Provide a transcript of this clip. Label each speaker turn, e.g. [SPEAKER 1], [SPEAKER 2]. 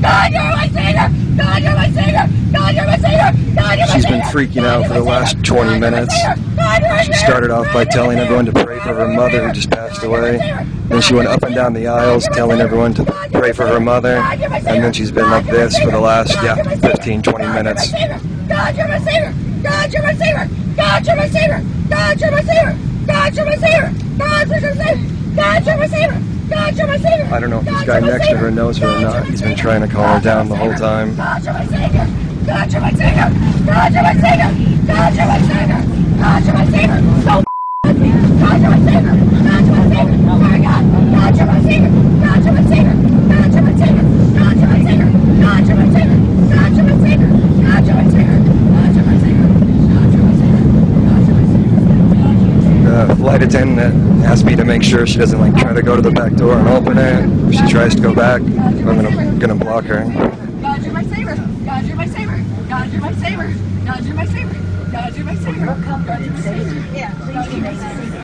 [SPEAKER 1] God,
[SPEAKER 2] you're my savior! God, you're my savior! God, you're my savior!
[SPEAKER 1] God, you're my She's been freaking out for the last 20 minutes. She started off by telling everyone to pray for her mother who just passed away. Then she went up and down the aisles telling everyone to pray for her mother. And then she's been like this for the last, yeah, 15, 20 minutes. God,
[SPEAKER 2] you're my savior! God, you're my savior! God, you're my savior! God, you're my savior! God, you're my savior! God, you're my savior! God, you're my savior! God, savior!
[SPEAKER 1] I don't know if this guy next to her knows her or not. He's been trying to calm her down the whole time. God, you're my savior! God, you're my savior! God, you're my
[SPEAKER 2] savior! God, you're my savior!
[SPEAKER 1] Flight attendant asked me to make sure she doesn't like try to go to the back door and open it. If she tries to go back, I'm gonna gonna block her. God, you're my savior. God, you're my
[SPEAKER 2] savior. God, you're my savior. God, you're my savior. God, you're my savior. God, you're my savior. Yeah, please.